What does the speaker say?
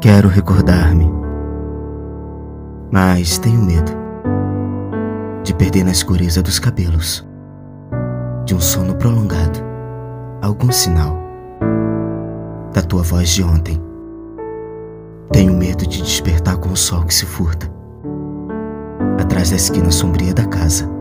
Quero recordar-me, mas tenho medo de perder na escureza dos cabelos, de um sono prolongado, algum sinal da tua voz de ontem. Tenho medo de despertar com o sol que se furta atrás da esquina sombria da casa